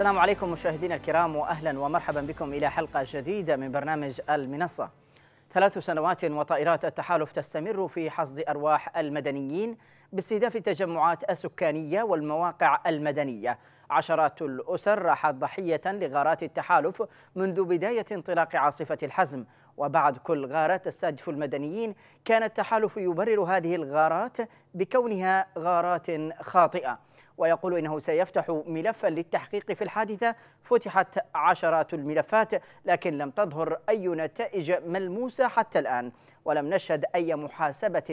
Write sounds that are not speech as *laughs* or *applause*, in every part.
السلام عليكم مشاهدينا الكرام واهلا ومرحبا بكم إلى حلقة جديدة من برنامج المنصة. ثلاث سنوات وطائرات التحالف تستمر في حصد أرواح المدنيين باستهداف التجمعات السكانية والمواقع المدنية. عشرات الأسر راحت ضحية لغارات التحالف منذ بداية انطلاق عاصفة الحزم وبعد كل غارة تستهدف المدنيين كان التحالف يبرر هذه الغارات بكونها غارات خاطئة. ويقول إنه سيفتح ملفا للتحقيق في الحادثة. فتحت عشرات الملفات لكن لم تظهر أي نتائج ملموسة حتى الآن. ولم نشهد أي محاسبة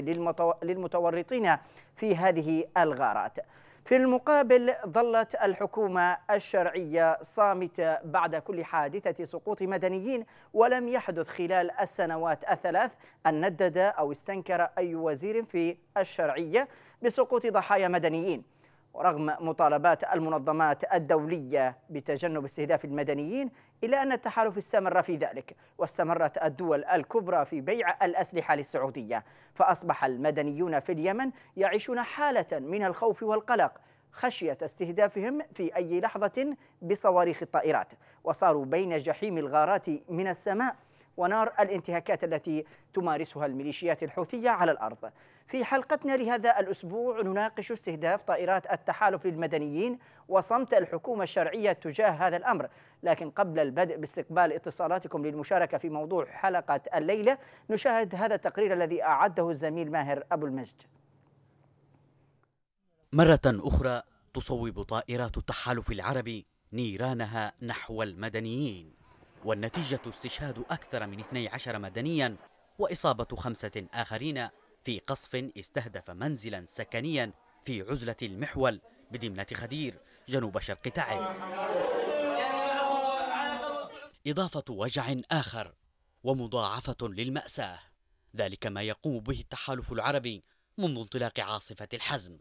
للمتورطين في هذه الغارات. في المقابل ظلت الحكومة الشرعية صامتة بعد كل حادثة سقوط مدنيين ولم يحدث خلال السنوات الثلاث أن ندد أو استنكر أي وزير في الشرعية بسقوط ضحايا مدنيين. ورغم مطالبات المنظمات الدولية بتجنب استهداف المدنيين إلا أن التحالف استمر في ذلك واستمرت الدول الكبرى في بيع الأسلحة للسعودية. فأصبح المدنيون في اليمن يعيشون حالة من الخوف والقلق خشية استهدافهم في أي لحظة بصواريخ الطائرات. وصاروا بين جحيم الغارات من السماء ونار الانتهاكات التي تمارسها الميليشيات الحوثية على الأرض. في حلقتنا لهذا الأسبوع نناقش استهداف طائرات التحالف للمدنيين وصمت الحكومة الشرعية تجاه هذا الأمر. لكن قبل البدء باستقبال اتصالاتكم للمشاركة في موضوع حلقة الليلة نشاهد هذا التقرير الذي أعده الزميل ماهر أبو المجد. مرة أخرى تصوب طائرات التحالف العربي نيرانها نحو المدنيين والنتيجة استشهاد أكثر من 12 مدنيا وإصابة خمسة آخرين في قصف استهدف منزلا سكنيا في عزلة المحول بدمنة خدير جنوب شرق تعز. إضافة وجع آخر ومضاعفة للمأساة. ذلك ما يقوم به التحالف العربي منذ انطلاق عاصفة الحزم.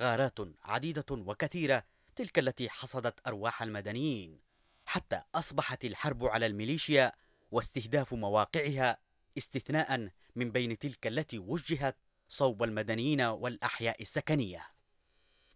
غارات عديدة وكثيرة تلك التي حصدت أرواح المدنيين حتى أصبحت الحرب على الميليشيا واستهداف مواقعها استثناء من بين تلك التي وجهت صوب المدنيين والأحياء السكنية.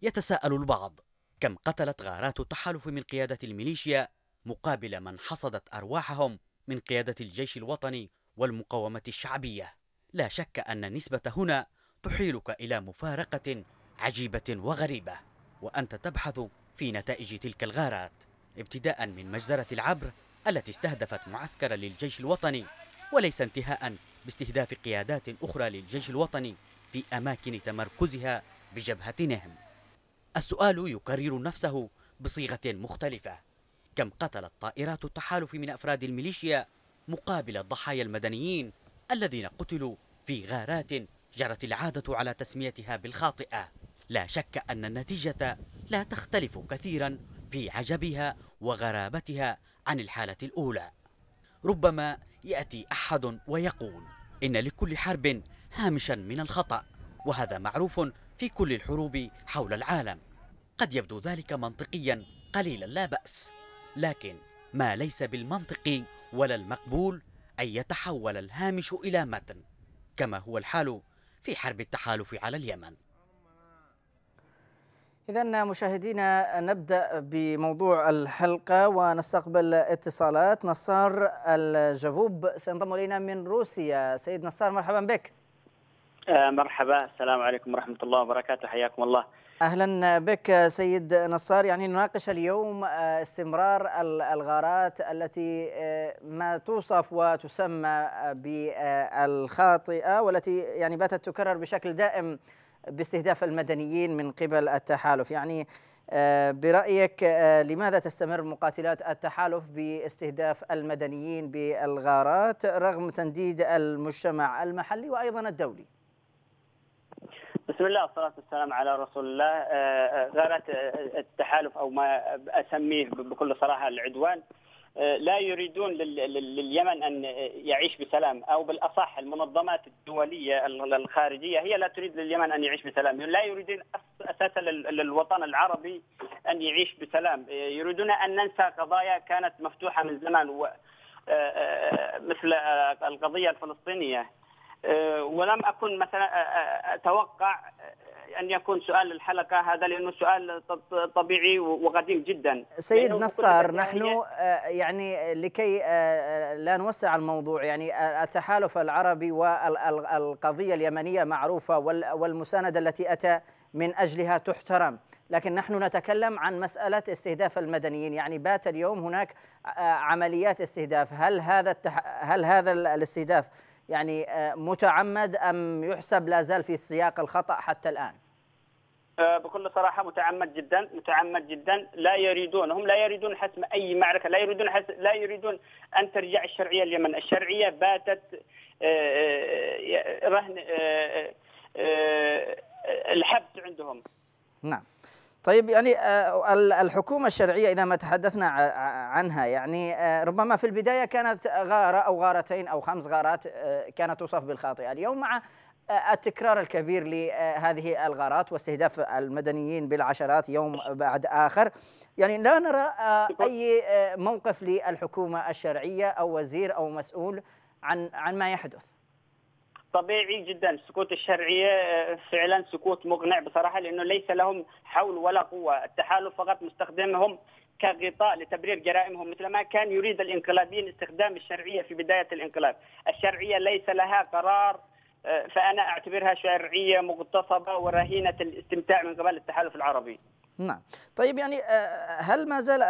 يتساءل البعض كم قتلت غارات التحالف من قيادة الميليشيا مقابل من حصدت أرواحهم من قيادة الجيش الوطني والمقاومة الشعبية. لا شك أن النسبة هنا تحيلك إلى مفارقة عجيبة وغريبة وأنت تبحث في نتائج تلك الغارات ابتداء من مجزرة العبر التي استهدفت معسكر للجيش الوطني وليس انتهاء باستهداف قيادات أخرى للجيش الوطني في أماكن تمركزها بجبهة نهم. السؤال يكرر نفسه بصيغة مختلفة. كم قتلت طائرات التحالف من أفراد الميليشيا مقابل الضحايا المدنيين الذين قتلوا في غارات جرت العادة على تسميتها بالخاطئة؟ لا شك أن النتيجة لا تختلف كثيرا في عجبها وغرابتها عن الحالة الأولى. ربما يأتي أحد ويقول إن لكل حرب هامشا من الخطأ وهذا معروف في كل الحروب حول العالم. قد يبدو ذلك منطقيا قليلا لا بأس. لكن ما ليس بالمنطق ولا المقبول أن يتحول الهامش إلى متن كما هو الحال في حرب التحالف على اليمن. إذا مشاهدينا نبدأ بموضوع الحلقة ونستقبل اتصالات. نصار الجبوب سينضم إلينا من روسيا. سيد نصار مرحبا بك. آه مرحبا. السلام عليكم ورحمة الله وبركاته. حياكم الله. أهلا بك سيد نصار. يعني نناقش اليوم استمرار الغارات التي ما توصف وتسمى بالخاطئة والتي يعني باتت تكرر بشكل دائم باستهداف المدنيين من قبل التحالف. يعني آه، برأيك آه، لماذا تستمر مقاتلات التحالف باستهداف المدنيين بالغارات رغم تنديد المجتمع المحلي وأيضا الدولي؟ بسم الله والصلاة والسلام على رسول الله. آه، غارات التحالف أو ما أسميه بكل صراحة العدوان لا يريدون لليمن أن يعيش بسلام أو بالأصح المنظمات الدولية الخارجية هي لا تريد لليمن أن يعيش بسلام، لا يريدون أساسا للوطن العربي أن يعيش بسلام، آه، يريدون أن ننسى قضايا كانت مفتوحة من زمان آه، مثل القضية الفلسطينية. ولم أكن مثلا أتوقع أن يكون سؤال الحلقة هذا لأنه سؤال طبيعي وقديم جدا. سيد نصار نحن آه، يعني لكي لا نوسع الموضوع يعني التحالف العربي والقضية اليمنية معروفة والمساندة التي أتى من أجلها تحترم. لكن نحن نتكلم عن مسألة استهداف المدنيين. يعني بات اليوم هناك آه، عمليات استهداف. هل هذا التح... هل هذا الاستهداف يعني آه، متعمد أم يحسب لا زال في سياق الخطأ حتى الآن؟ آه، بكل صراحة متعمد جدا متعمد جدا. لا يريدون هم لا يريدون حسم أي معركة لا يريدون حسم لا يريدون أن ترجع الشرعية اليمن الشرعية باتت رهن الحبس عندهم. نعم. طيب يعني آه، الحكومة الشرعية إذا ما تحدثنا عنها يعني آه، ربما في البداية كانت غارة أو غارتين أو خمس غارات آه، كانت توصف بالخاطئة. اليوم مع التكرار الكبير لهذه الغارات واستهداف المدنيين بالعشرات يوم بعد آخر. يعني لا نرى أي موقف للحكومة الشرعية أو وزير أو مسؤول عن عن ما يحدث. طبيعي جدا. السكوت الشرعية آه، فعلا سكوت مقنع بصراحة لأنه ليس لهم حول ولا قوة، التحالف فقط مستخدمهم كغطاء لتبرير جرائمهم مثل ما كان يريد الانقلابيين استخدام الشرعية في بداية الانقلاب، الشرعية ليس لها قرار آه، فأنا أعتبرها شرعية مغتصبة ورهينة الاستمتاع من قبل التحالف العربي. نعم طيب يعني آه، هل ما زال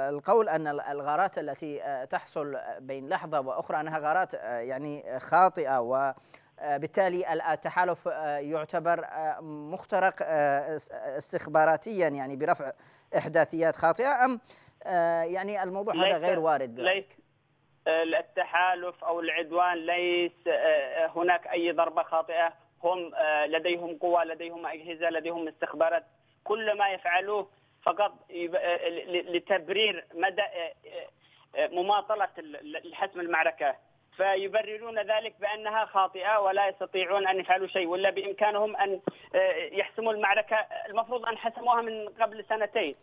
القول أن الغارات التي آه، تحصل بين لحظة وأخرى أنها غارات آه، يعني خاطئة و بالتالي التحالف يعتبر مخترق استخباراتيا يعني برفع إحداثيات خاطئة أم يعني الموضوع هذا غير وارد ليس التحالف أو العدوان ليس هناك أي ضربة خاطئة. هم آه، لديهم قوى لديهم أجهزة لديهم استخبارات. كل ما يفعلوه فقط آه، لتبرير مدى آه، مماطلة الحسم المعركة. فيبررون ذلك بأنها خاطئة ولا يستطيعون أن يفعلوا شيء ولا بإمكانهم أن يحسموا المعركة. المفروض أن حسموها من قبل سنتين.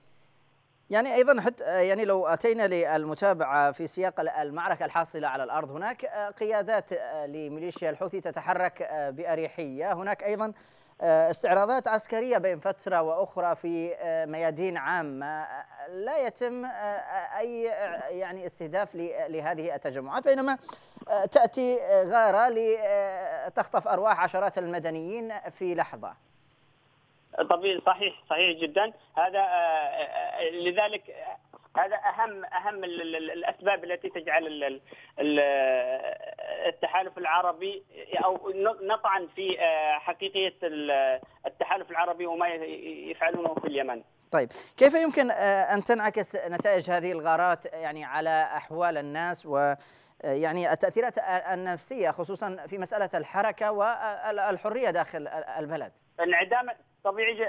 يعني أيضا حتى يعني لو أتينا للمتابعة في سياق المعركة الحاصلة على الأرض هناك قيادات لميليشيا الحوثي تتحرك بأريحية. هناك أيضا استعراضات عسكرية بين فترة وأخرى في ميادين عامة. لا يتم أي يعني استهداف لهذه التجمعات بينما تأتي غارة لتخطف أرواح عشرات المدنيين في لحظة. طبيعي صحيح صحيح جدا هذا آه، آه، لذلك هذا أهم أهم الأسباب التي تجعل التحالف العربي أو نطعن في آه، حقيقية التحالف العربي وما يفعلونه في اليمن. طيب كيف يمكن أن تنعكس نتائج هذه الغارات يعني على أحوال الناس و يعني التأثيرات النفسية خصوصا في مسألة الحركة والحريه داخل البلد. انعدام طبيعي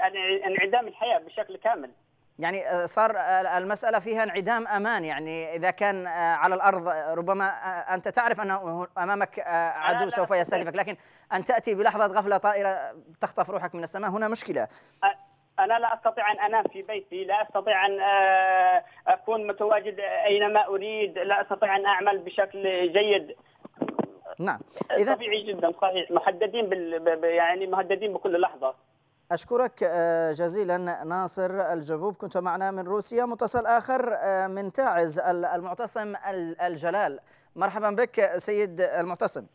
انعدام الحياة بشكل كامل. يعني آه، صار آه، المسألة فيها انعدام أمان يعني إذا كان آه، على الأرض ربما أنت تعرف أن أمامك عدو سوف يستهدفك لكن أن تأتي بلحظة غفلة طائرة تخطف روحك من السماء هنا مشكلة. أنا لا أستطيع أن أنام في بيتي لا أستطيع أن أكون متواجد أينما أريد لا أستطيع أن أعمل بشكل جيد. نعم. إذا طبيعي جدا صحيح. محددين بال... يعني مهددين بكل لحظة. أشكرك آه، جزيلا ناصر الجبوب. كنت معنا من روسيا. متصل آخر آه، من تعز المعتصم الجلال. مرحبا بك سيد المعتصم.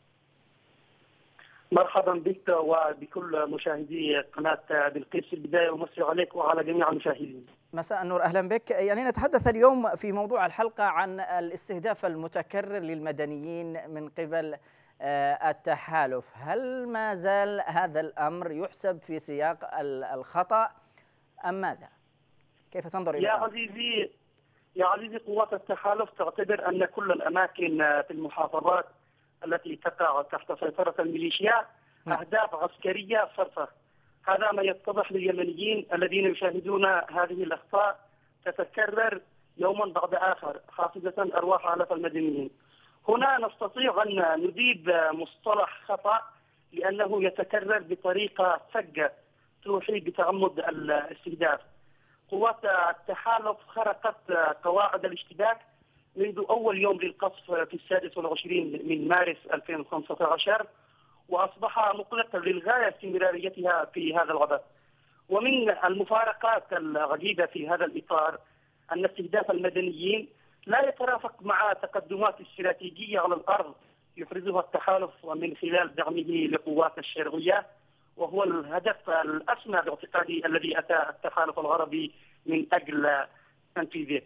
مرحبا بك وبكل مشاهدي قناة بلقيس في البداية ومسي عليك وعلى جميع المشاهدين. مساء النور. أهلا بك. يعني نتحدث اليوم في موضوع الحلقة عن الاستهداف المتكرر للمدنيين من قبل التحالف هل ما زال هذا الأمر يحسب في سياق الخطأ أم ماذا؟ كيف تنظر إلى يا عزيزي يا عزيزي قوات التحالف تعتبر أن كل الأماكن في المحافظات التي تقع تحت سيطرة الميليشيات نعم. أهداف عسكرية صرفة هذا ما يتضح لليمنيين الذين يشاهدون هذه الأخطاء تتكرر يوما بعد آخر خاصة أرواح آلاف المدنيين هنا نستطيع أن نذيب مصطلح خطأ لأنه يتكرر بطريقة فجة توحي بتعمد الاستهداف قوات التحالف خرقت قواعد الاشتباك منذ أول يوم للقصف في السادس والعشرين من مارس 2015 وأصبح مقلقا للغاية استمراريتها في هذا الغباء. ومن المفارقات الغريبه في هذا الإطار أن استهداف المدنيين لا يترافق مع تقدمات استراتيجية على الأرض يفرزها التحالف من خلال دعمه لقوات الشرعية وهو الهدف الأسمى باعتقادي الذي أتى التحالف الغربي من أجل تنفيذه.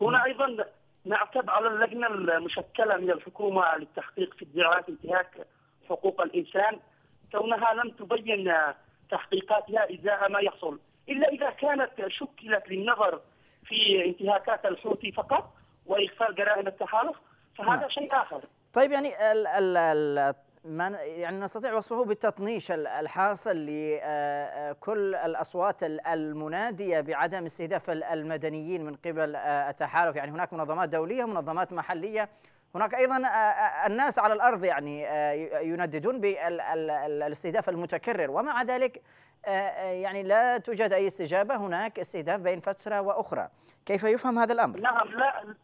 هنا أيضا نعتب على اللجنة المشكلة من الحكومة للتحقيق في ادعاءات انتهاك حقوق الإنسان كونها لم تبين تحقيقاتها إزاء ما يحصل إلا إذا كانت شكلت للنظر في انتهاكات الحوثي فقط واغفال جرائم التحالف فهذا نعم. شيء آخر. طيب يعني ال ال ال ما يعني نستطيع وصفه بالتطنيش الحاصل لكل الأصوات المنادية بعدم استهداف المدنيين من قبل التحالف. يعني هناك منظمات دولية منظمات محلية. هناك أيضا الناس على الأرض يعني ينددون بالاستهداف المتكرر. ومع ذلك يعني لا توجد أي استجابة. هناك استهداف بين فترة وأخرى. كيف يفهم هذا الأمر؟ نعم لا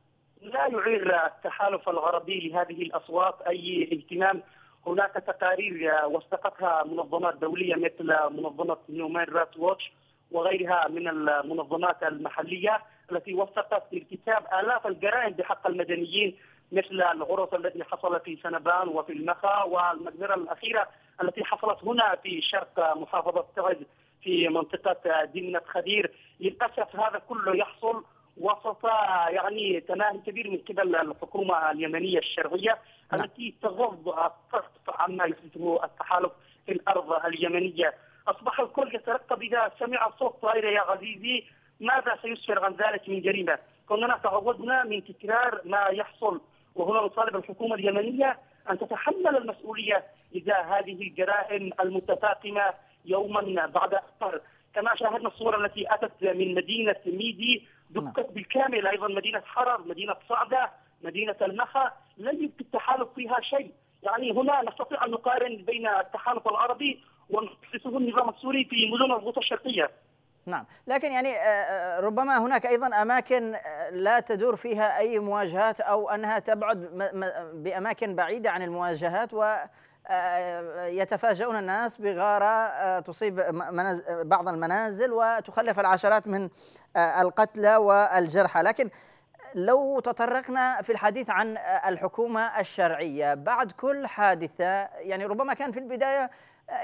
لا يعير التحالف العربي لهذه الأصوات أي اهتمام. هناك تقارير وثقتها منظمات دولية مثل منظمة هيومان رايتس ووتش وغيرها من المنظمات المحلية التي وثقت ارتكاب آلاف الجرائم بحق المدنيين مثل الغرف التي حصلت في سنبان وفي المخا والمجزرة الأخيرة التي حصلت هنا في شرق محافظة تعز في منطقة دمنه خدير. للأسف هذا كله يحصل وسط يعني تناهي كبير من قبل الحكومة اليمنية الشرعية نعم. التي تغض الطرف عما يحدثه التحالف في الأرض اليمنية أصبح الكل يترقب إذا سمع صوت طائرة يا عزيزي ماذا سيسفر عن ذلك من جريمة؟ كنا تعودنا من تكرار ما يحصل وهنا نطالب الحكومة اليمنية أن تتحمل المسؤولية إذا هذه الجرائم المتفاقمة يوما بعد اخر كما شاهدنا الصور التي أتت من مدينة ميدي نعم. بالكامل أيضا مدينة حرر مدينة صعدة مدينة المخا لن يبقي التحالف فيها شيء. يعني هنا نستطيع أن نقارن بين التحالف العربي ومؤسسه النظام السوري في مدن الغوطة الشرقية. نعم. لكن يعني ربما هناك أيضا أماكن لا تدور فيها أي مواجهات أو أنها تبعد بأماكن بعيدة عن المواجهات و يتفاجؤون الناس بغارة تصيب بعض المنازل وتخلف العشرات من القتلى والجرحى. لكن لو تطرقنا في الحديث عن الحكومة الشرعية بعد كل حادثة يعني ربما كان في البداية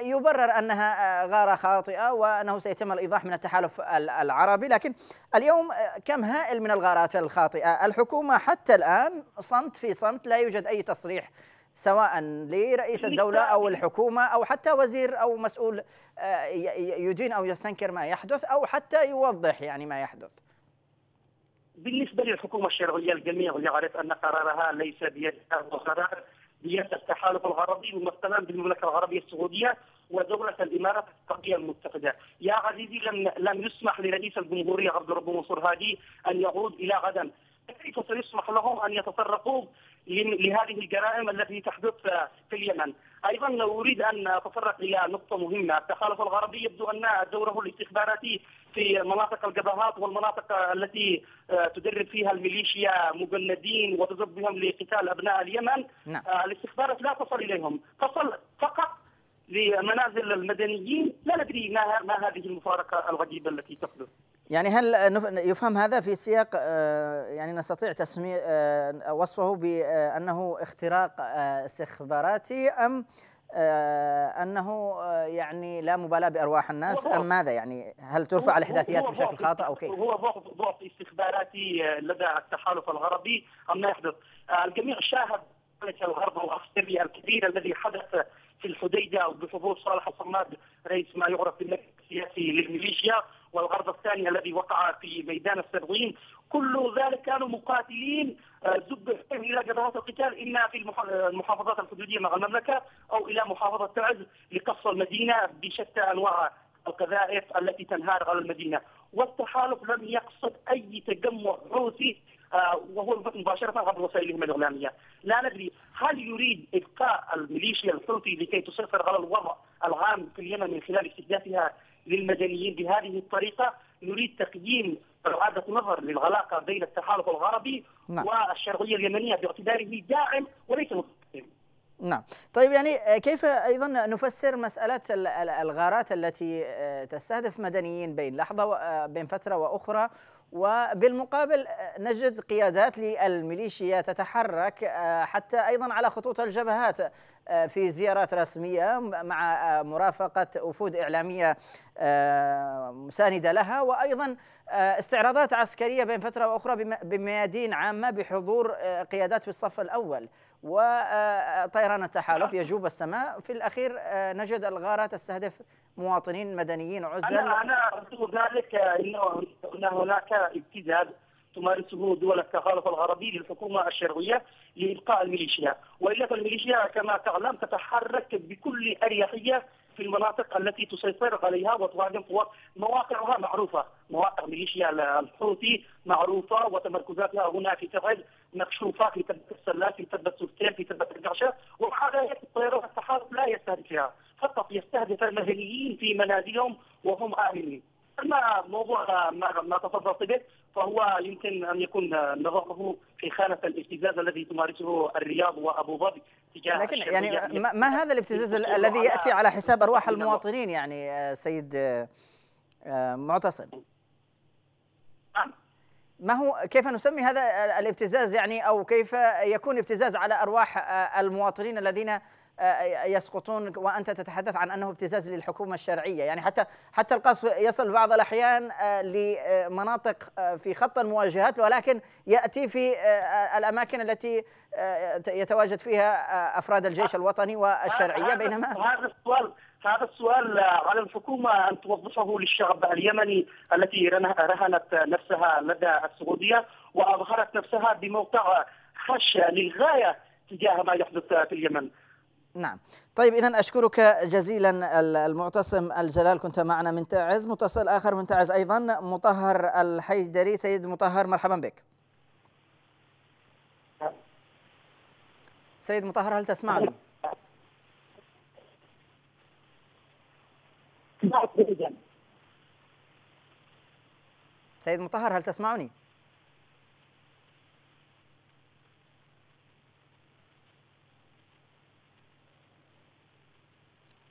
يبرر أنها غارة خاطئة وأنه سيتم الإيضاح من التحالف العربي. لكن اليوم كم هائل من الغارات الخاطئة. الحكومة حتى الآن صمت في صمت لا يوجد أي تصريح سواء لرئيس الدولة أو الحكومة أو حتى وزير أو مسؤول يدين أو يستنكر ما يحدث أو حتى يوضح يعني ما يحدث. بالنسبة للحكومة الشرعية الجميع يعرف أن قرارها ليس بيدها وقرار بيد التحالف الغربي ممثلا بالمملكة العربية السعودية ودولة الإمارات العربية المتحدة. يا عزيزي لم لم يسمح لرئيس الجمهورية عبد الرب منصور هادي أن يعود إلى غدا. كيف سيسمح لهم أن يتطرقوا لهذه الجرائم التي تحدث في اليمن؟ أيضا أريد أن أتطرق إلى نقطة مهمة، التحالف الغربي يبدو أن دوره الاستخباراتي في مناطق الجبهات والمناطق التي تدرب فيها الميليشيا مجندين وتضرب بهم لقتال أبناء اليمن. نعم. الاستخبارات لا تصل إليهم، تصل فقط لمنازل المدنيين، لا ندري ما ما هذه المفارقة الغريبه التي تحدث. يعني هل يفهم هذا في سياق آه، يعني نستطيع تسميه آه، وصفه بأنه اختراق آه، استخباراتي أم أنه يعني لا مبالاة بأرواح الناس أم ماذا؟ يعني هل ترفع الإحداثيات بشكل خاطئ أو كيف؟ هو ضعف استخباراتي لدى التحالف الغربي أم ما يحدث؟ الجميع شاهد الغرب العسكري الكبير الذي حدث في الحديدة بحضور صالح الصماد رئيس ما يعرف بالمجلس السياسي للميليشيا. والغرض الثاني الذي وقع في ميدان السرغين كل ذلك كانوا مقاتلين آه، زب إلى جبهات القتال إما في المحافظات الحدودية مع المملكة أو إلى محافظة تعز لقصف المدينة بشتى أنواع القذائف التي تنهار على المدينة. والتحالف لم يقصد أي تجمع حوثي آه، وهو مباشرة عبر وسائلهم الإعلامية، لا ندري هل يريد إبقاء الميليشيا الحوثي لكي تسيطر على الوضع العام في اليمن من خلال استهدافها للمدنيين بهذه الطريقة نريد تقييم إعادة نظر للعلاقة بين التحالف الغربي نعم. والشرعية اليمنية باعتباره داعم وليس مستقيم نعم طيب يعني كيف أيضا نفسر مسألة الغارات التي تستهدف مدنيين بين لحظة بين فترة وأخرى وبالمقابل نجد قيادات للميليشيا تتحرك حتى أيضا على خطوط الجبهات في زيارات رسمية مع مرافقة وفود إعلامية مساندة لها وأيضا استعراضات عسكرية بين فترة وأخرى بميادين عامة بحضور قيادات في الصف الأول وطيران التحالف يجوب السماء. في الأخير نجد الغارات تستهدف مواطنين مدنيين عزل. أنا ارجو ذلك إنه إن هناك ابتزاز تمارسه دول التخالف الغربي للحكومة الشرعيه لابقاء الميليشيا، والا فالميليشيا كما تعلم تتحرك بكل أريحية في المناطق التي تسيطر عليها وتهاجم قوات مواقعها معروفة، مواقع ميليشيا الحوثي معروفة وتمركزاتها هنا في تعز مكشوفة في تبت السلات في تبت سلطان في تبت القعشة ذلك الطيران التحالف لا يستهدفها، فقط يستهدف المدنيين في منازلهم وهم آمنين. أما موضوع ما ما تفضلت به فهو يمكن أن يكون نظره في خانة الابتزاز الذي تمارسه الرياض وأبو ظبي تجاه لكن يعني ما, ما هذا الابتزاز الذي يأتي على حساب أرواح المواطنين يعني سيد معتصم نعم. ما هو كيف نسمي هذا الابتزاز يعني أو كيف يكون ابتزاز على أرواح المواطنين الذين يسقطون وأنت تتحدث عن أنه ابتزاز للحكومة الشرعية. يعني حتى حتى القصف يصل بعض الأحيان لمناطق في خط المواجهات ولكن يأتي في الأماكن التي يتواجد فيها أفراد الجيش الوطني والشرعية. بينما هذا السؤال هذا السؤال على الحكومة أن توظفه للشعب اليمني التي رهنت نفسها لدى السعودية وأظهرت نفسها بموقع خشيه للغاية تجاه ما يحدث في اليمن. نعم. طيب إذا أشكرك جزيلا المعتصم الجلال. كنت معنا من تعز متصل آخر من تعز أيضا مطهر الحيدري. سيد مطهر مرحبا بك. سيد مطهر هل تسمعني؟ سيد مطهر هل تسمعني؟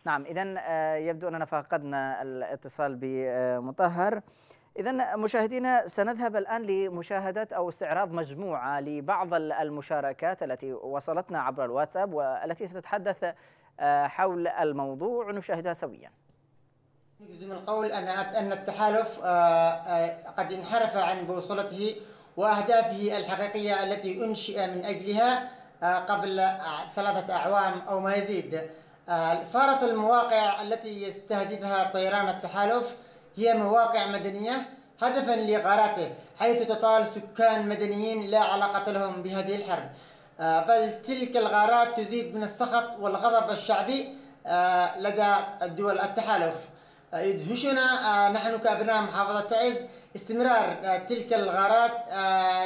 نعم إذا يبدو أننا فقدنا الاتصال بمطهر إذا مشاهدينا سنذهب الآن لمشاهدة أو استعراض مجموعة لبعض المشاركات التي وصلتنا عبر الواتساب والتي ستتحدث حول الموضوع نشاهدها سويا. يجزم القول أن أن التحالف قد انحرف عن بوصلته وأهدافه الحقيقية التي أنشئ من أجلها قبل ثلاثة أعوام أو ما يزيد. صارت المواقع التي يستهدفها طيران التحالف هي مواقع مدنية هدفا لغاراته حيث تطال سكان مدنيين لا علاقة لهم بهذه الحرب. بل تلك الغارات تزيد من السخط والغضب الشعبي لدى الدول التحالف. يدهشنا نحن كأبناء محافظة تعز استمرار تلك الغارات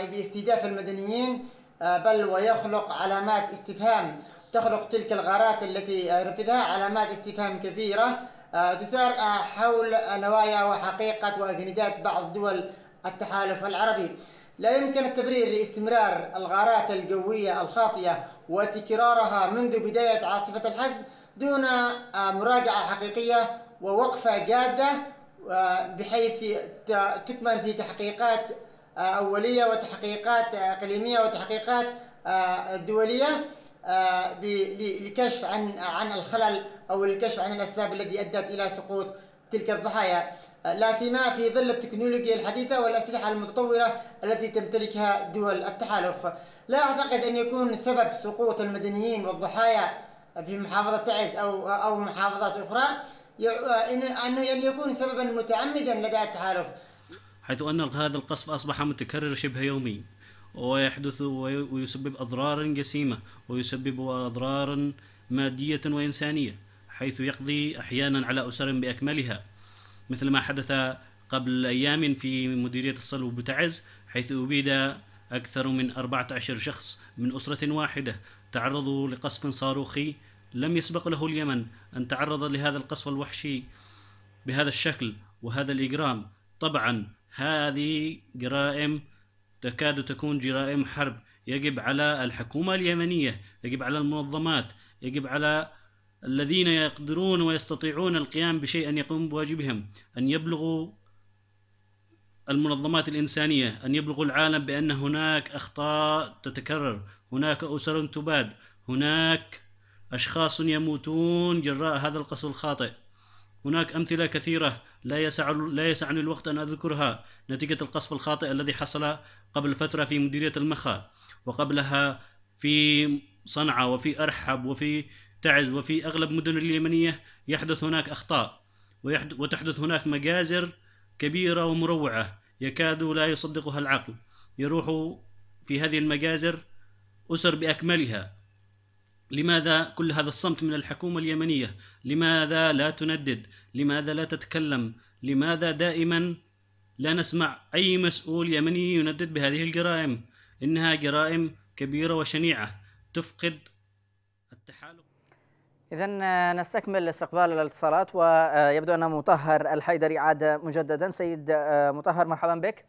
باستهداف المدنيين بل ويخلق علامات استفهام تخلق تلك الغارات التي رفضها علامات استفهام كثيرة. تثار حول نوايا وحقيقة وأجندات بعض دول التحالف العربي. لا يمكن التبرير لاستمرار الغارات الجوية الخاطئة وتكرارها منذ بداية عاصفة الحزب دون مراجعة حقيقية ووقفة جادة بحيث تكمن في تحقيقات أولية وتحقيقات إقليمية وتحقيقات دولية. للكشف عن عن الخلل أو الكشف عن الأسباب التي أدت إلى سقوط تلك الضحايا لا سيما في ظل التكنولوجيا الحديثة والأسلحة المتطورة التي تمتلكها دول التحالف. لا أعتقد أن يكون سبب سقوط المدنيين والضحايا في محافظة تعز أو أو محافظات أخرى انه أن يكون سببا متعمدا لدى التحالف. حيث أن هذا القصف أصبح متكرر شبه يومي. ويحدث ويسبب أضرارا جسيمة ويسبب أضرارا مادية وإنسانية حيث يقضي أحيانا على أسر بأكملها مثل ما حدث قبل أيام في مديرية الصلو بتعز حيث أبيد أكثر من 14 شخص من أسرة واحدة تعرضوا لقصف صاروخي لم يسبق له اليمن أن تعرض لهذا القصف الوحشي بهذا الشكل وهذا الإجرام. طبعا هذه جرائم تكاد تكون جرائم حرب. يجب على الحكومة اليمنية يجب على المنظمات يجب على الذين يقدرون ويستطيعون القيام بشيء أن يقوموا بواجبهم. أن يبلغوا المنظمات الإنسانية أن يبلغوا العالم بأن هناك أخطاء تتكرر هناك أسر تباد هناك أشخاص يموتون جراء هذا القصف الخاطئ. هناك أمثلة كثيرة لا يسع لا يسعني الوقت أن أذكرها نتيجة القصف الخاطئ الذي حصل قبل فترة في مديرية المخا وقبلها في صنعاء وفي أرحب وفي تعز وفي أغلب مدن اليمنية يحدث هناك أخطاء وتحدث هناك مجازر كبيرة ومروعة يكاد لا يصدقها العقل. يروح في هذه المجازر أسر بأكملها. لماذا كل هذا الصمت من الحكومة اليمنية؟ لماذا لا تندد؟ لماذا لا تتكلم؟ لماذا دائما لا نسمع أي مسؤول يمني يندد بهذه الجرائم؟ إنها جرائم كبيرة وشنيعة تفقد التحالف. إذا نستكمل استقبال الاتصالات ويبدو أن مطهر الحيدري عاد مجددا. سيد مطهر مرحبا بك.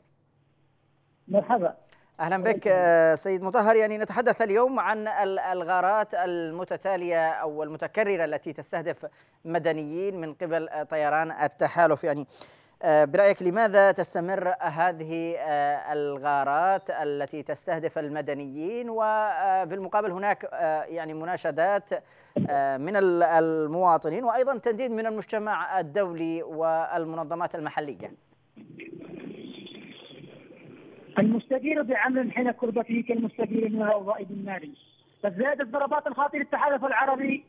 مرحبا. أهلا بك سيد مطهر. يعني نتحدث اليوم عن الغارات المتتالية أو المتكررة التي تستهدف مدنيين من قبل طيران التحالف. يعني برأيك لماذا تستمر هذه الغارات التي تستهدف المدنيين؟ وبالمقابل هناك يعني مناشدات من المواطنين وأيضا تنديد من المجتمع الدولي والمنظمات المحلية. المستجير بعمل حين كربته كالمستجير من الضائب الناري فزادت ضربات الخاطر التحالف العربي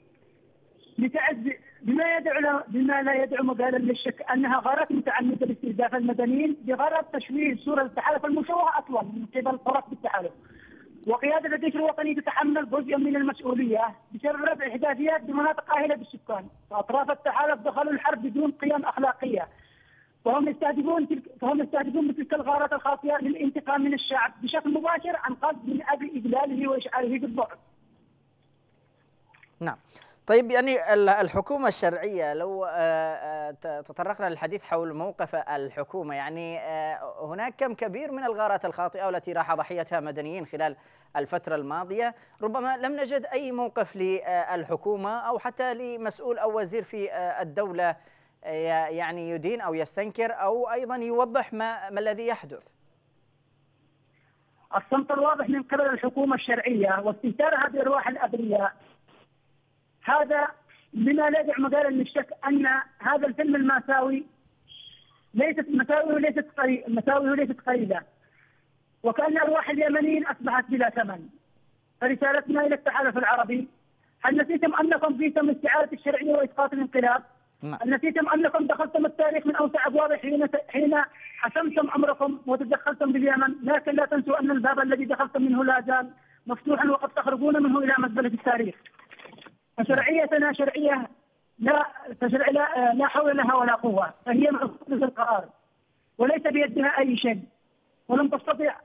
لتعز بما يدعو بما لا يدعو مجالا للشك أنها غارات متعمدة لاستهداف المدنيين بغرض تشويه صورة التحالف المشوهة أصلا من قبل طرف بالتحالف. وقيادة الجيش الوطني تتحمل جزءا من المسؤولية بسبب رفع إحداثيات بمناطق آهلة بالسكان، فأطراف التحالف دخلوا الحرب بدون قيم أخلاقية. فهم يستهدفون تلك فهم يستهدفون بتلك الغارات الخاطئه للانتقام من الشعب بشكل مباشر عن قصد من أجل اذلاله واشعاره بالضعف. نعم. طيب يعني الحكومة الشرعية لو تطرقنا للحديث حول موقف الحكومة يعني هناك كم كبير من الغارات الخاطئة والتي راح ضحيتها مدنيين خلال الفترة الماضية ربما لم نجد أي موقف للحكومة أو حتى لمسؤول أو وزير في الدولة يعني يدين أو يستنكر أو أيضا يوضح ما, ما الذي يحدث. الصمت الواضح من قبل الحكومة الشرعية واستهتارها بأرواح الأبرياء. هذا بما لا يدع مجالا للشك أن هذا الفيلم المأساوي ليست مساوي ليست مساوي ليست قليله وكأن أرواح اليمنيين أصبحت بلا ثمن. فرسالتنا إلى التحالف العربي هل نسيتم أنكم فيتم استعاده الشرعية وإسقاط الانقلاب؟ نسيتم انكم دخلتم التاريخ من أوسع ابوابه حين حين حسمتم أمركم وتدخلتم باليمن، لكن لا تنسوا أن الباب الذي دخلتم منه لا زال مفتوحا وقد تخرجون منه إلى مزبله التاريخ. فشرعيتنا شرعية لا تشرع لا, لا حول لها ولا قوة فهي مأخوذة القرار وليس بيدها أي شيء ولم تستطع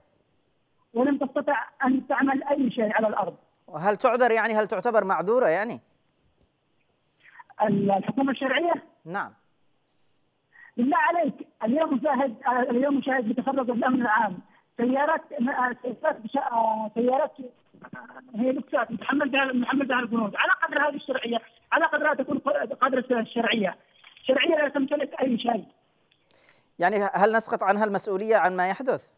ولم تستطع أن تعمل أي شيء على الأرض وهل تعذر يعني هل تعتبر معذورة يعني؟ الحكومة الشرعية؟ نعم. بالله عليك اليوم مشاهد اليوم مشاهد بتفرغ الأمن العام. سيارات سيارات سيارات هي لوكسات محمل بها محمل بها الجنود على قدر هذه الشرعية على قدرها تكون قدر الشرعية. شرعية لا تمتلك أي شيء. يعني هل نسقط عنها المسؤولية عن ما يحدث؟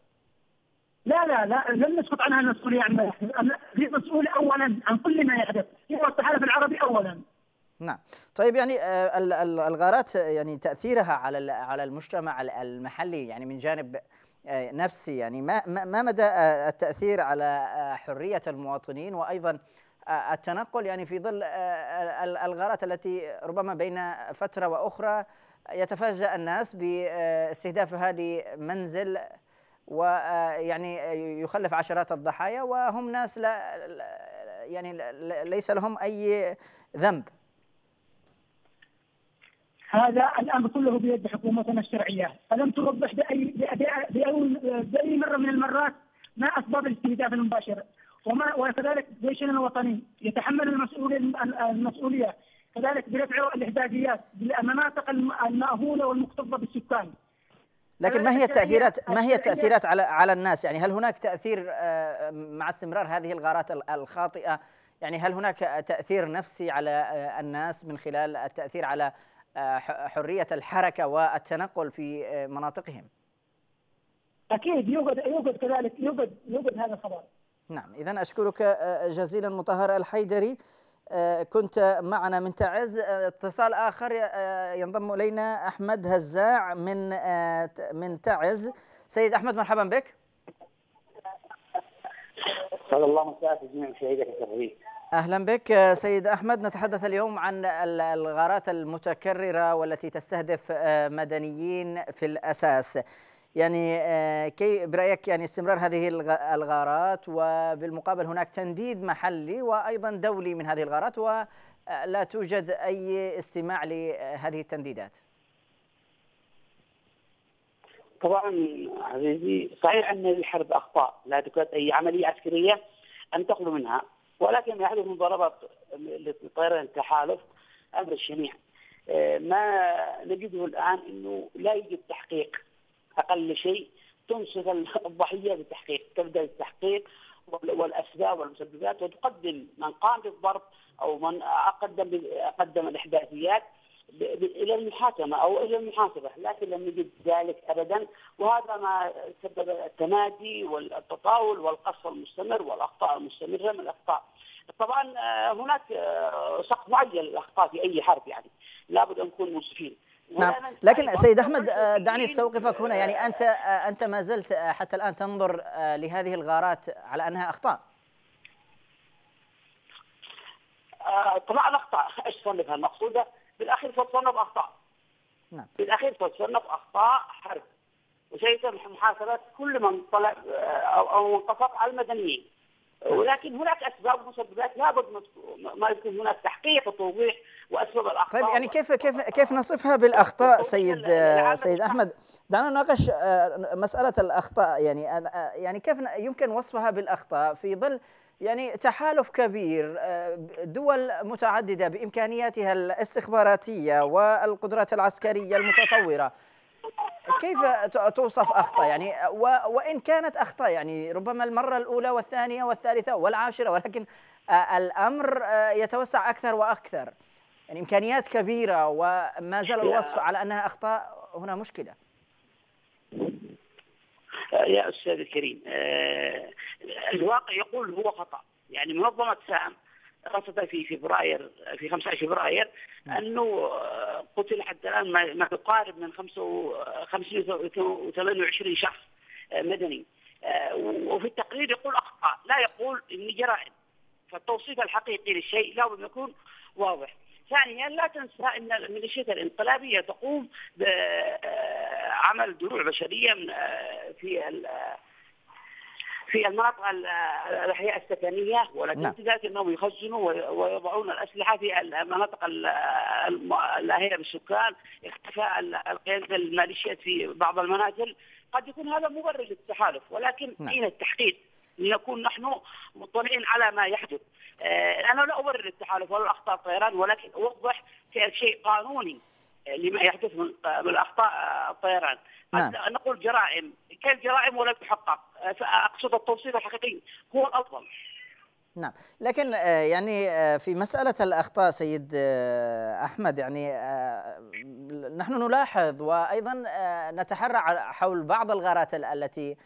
لا لا لا لن نسقط عنها المسؤولية عن ما يحدث، هي مسؤوله اولا عن كل ما يحدث، هي التحالف العربي اولا. نعم، طيب يعني الغارات يعني تأثيرها على على المجتمع المحلي يعني من جانب نفسي يعني ما ما مدى التأثير على حرية المواطنين وأيضا التنقل يعني في ظل الغارات التي ربما بين فترة وأخرى يتفاجأ الناس باستهدافها لمنزل ويعني يخلف عشرات الضحايا وهم ناس لا يعني ليس لهم أي ذنب. هذا الأمر كله بيد حكومتنا الشرعية، فلم توضح باي باي بأي مرة من المرات ما أسباب الاستهداف المباشر، وما وكذلك جيشنا الوطني يتحمل المسؤوليه المسؤولية. كذلك برفع الإحداثيات بالمناطق المأهولة والمكتظة بالسكان. لكن ما هي التاثيرات ما هي التأثيرات على على الناس؟ يعني هل هناك تأثير آه، مع استمرار هذه الغارات الخاطئة؟ يعني هل هناك تأثير نفسي على آه، الناس من خلال التأثير على حرية الحركة والتنقل في مناطقهم. أكيد يوجد يوجد كذلك يوجد يوجد هذا الخبر. نعم اذا أشكرك جزيلا مطهر الحيدري. آه، كنت معنا من تعز. آه، اتصال آخر آه، ينضم إلينا أحمد هزاع من من تعز. سيد أحمد مرحبا بك. اسعد الله مساءك جميع مشاهديك أهلا بك سيد أحمد. نتحدث اليوم عن الغارات المتكررة والتي تستهدف مدنيين في الأساس. يعني آه، كي برأيك يعني استمرار هذه الغارات وبالمقابل هناك تنديد محلي وأيضا دولي من هذه الغارات ولا توجد أي استماع لهذه التنديدات. طبعا عزيزي صحيح أن الحرب أخطاء لا توجد أي عملية عسكرية أن تخلو منها. ولكن يحدث مضاربات لطيران التحالف أمر الشنيع آه، ما نجده الآن إنه لا يوجد تحقيق. أقل شيء تنصف الضحية بالتحقيق تبدأ التحقيق والأسباب والمسببات وتقدم من قام بالضرب أو من قدم قدم الإحداثيات إلى المحاكمة أو إلى المحاسبة، لكن لم نجد ذلك ابدا. وهذا ما سبب التمادي والتطاول والقصف المستمر والأخطاء المستمرة من الأخطاء. طبعا آه، هناك آه، سقف معين للأخطاء في أي حرب يعني لابد أن نكون منصفين. نعم. لكن سيد أحمد آه، دعني أستوقفك هنا. يعني أنت آه، أنت ما زلت آه، حتى الآن تنظر لهذه الغارات على أنها أخطاء. طبعا أخطاء. *laughs* إيش المقصوده بالاخير تصنف اخطاء نعم. بالاخير تصنف اخطاء حرب وسيتم محاسبه كل من طلع أو من قصد على المدنيين. ولكن هناك أسباب ومسببات لابد ما يكون هناك تحقيق وتوضيح وأسباب الأخطاء. طيب يعني كيف كيف كيف نصفها بالأخطاء سيد سيد أحمد؟ دعنا نناقش آه، مسألة الأخطاء. يعني آه، يعني كيف يمكن وصفها بالأخطاء؟ في ظل يعني تحالف كبير آه، دول متعددة بإمكانياتها الاستخباراتية والقدرات العسكرية المتطورة. كيف توصف أخطاء؟ يعني وإن كانت أخطاء يعني ربما المرة الأولى والثانية والثالثة والعاشرة ولكن آه، الأمر آه، يتوسع أكثر وأكثر. يعني إمكانيات كبيرة وما زال الوصف على أنها أخطاء هنا مشكلة. يا أستاذ الكريم الواقع يقول هو خطأ. يعني منظمة سام خاصة في فبراير في 15 فبراير. أنه آه، قتل حتى الآن ما يقارب من 528 شخص آه، مدني. آه، وفي التقرير يقول اخطاء لا يقول ان جرائم. فالتوصيف الحقيقي للشيء لابد يكون واضح. ثانيا لا تنسى إن الميليشيات الانقلابية تقوم بعمل دروع بشرية في في المناطق الأحياء السكنية ولكن نعم. ذلك إنهم يخزنوا ويضعون الأسلحة في المناطق الاهله بالسكان اختفاء القيادة الماليشيات في بعض المنازل قد يكون هذا مبرر للتحالف ولكن نعم. حين التحقيق لنكون نحن مطلعين على ما يحدث. آه، أنا لا ابرر التحالف ولا اخطاء الطيران ولكن أوضح شيء قانوني لما يحدث من الاخطاء الطيران. نعم. نقول جرائم. كيف جرائم ولا تحقق؟ اقصد التوصيف الحقيقي هو الأفضل. نعم. لكن آه، يعني آه، في مسألة الأخطاء سيد آه، أحمد يعني نحن نلاحظ وأيضا نتحرى حول بعض الغارات التي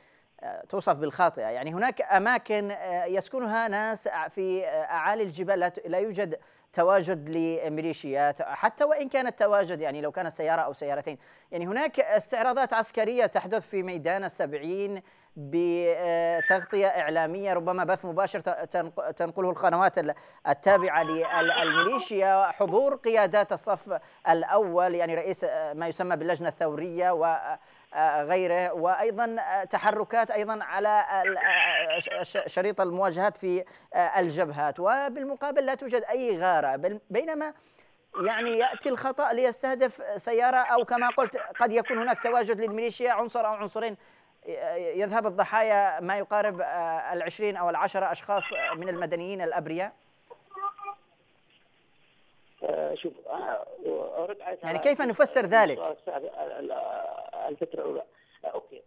توصف بالخاطئة. يعني هناك أماكن يسكنها ناس في أعالي الجبال لا يوجد تواجد لميليشيات حتى وإن كان التواجد يعني لو كانت سيارة أو سيارتين. يعني هناك استعراضات عسكرية تحدث في ميدان السبعين بتغطية إعلامية ربما بث مباشر تنقله القنوات التابعة للميليشيا. حضور قيادات الصف الأول يعني رئيس ما يسمى باللجنة الثورية و غيره وأيضا تحركات أيضا على شريط المواجهات في الجبهات. وبالمقابل لا توجد أي غاره بينما يعني يأتي الخطأ ليستهدف سيارة أو كما قلت قد يكون هناك تواجد للميليشيا عنصر أو عنصرين يذهب الضحايا ما يقارب العشرين أو العشرة أشخاص من المدنيين الأبرياء. شوف أرد يعني كيف نفسر ذلك؟ الفترة الأولى. أوكي.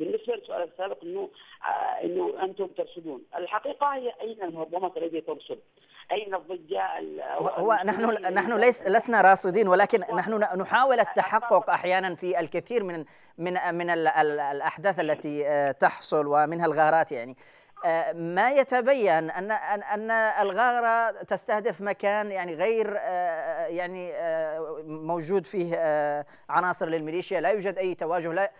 بالنسبة للسؤال السابق إنه إنه أنتم ترصدون، الحقيقة هي أين المنظمات التي ترصد؟ أين الضجه هو نحن نحن ليس لسنا راصدين ولكن نحن نحاول التحقق أحيانا في الكثير من من من الأحداث التي تحصل ومنها الغارات يعني. آه، ما يتبين ان ان الغارة تستهدف مكان يعني غير آه، يعني آه، موجود فيه عناصر للميليشيا. لا يوجد أي تواجه لا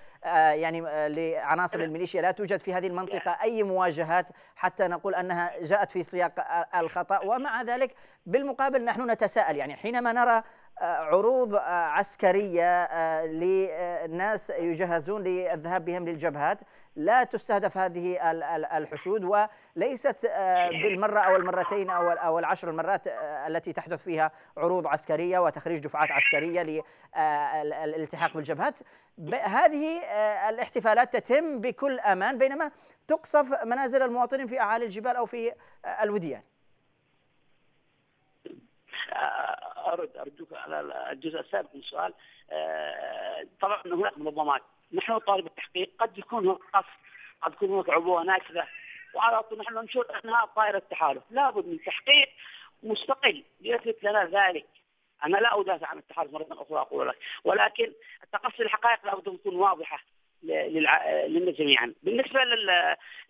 يعني لعناصر الميليشيا لا توجد في هذه المنطقة أي مواجهات حتى نقول أنها جاءت في سياق الخطأ. ومع ذلك بالمقابل نحن نتساءل. يعني حينما نرى عروض عسكرية لناس يجهزون للذهاب بهم للجبهات لا تستهدف هذه الحشود وليست بالمرة أو المرتين أو العشر المرات التي تحدث فيها عروض عسكرية وتخريج دفعات عسكرية للالتحاق بالجبهات. هذه الاحتفالات تتم بكل أمان بينما تقصف منازل المواطنين في أعالي الجبال أو في الوديان. أرد أرجوك على الجزء السابق من السؤال. آه، طبعا هناك منظمات نحن طالب التحقيق قد يكون هناك قصف قد يكون هناك عبوه نافذه وعلى طول نحن ننشر أنها طائرة التحالف لابد من تحقيق مستقل يثبت لنا ذلك. أنا لا أدافع عن التحالف مرة أخرى أقول لك. ولكن تقصي الحقائق لابد أن تكون واضحة. للناس جميعا. بالنسبة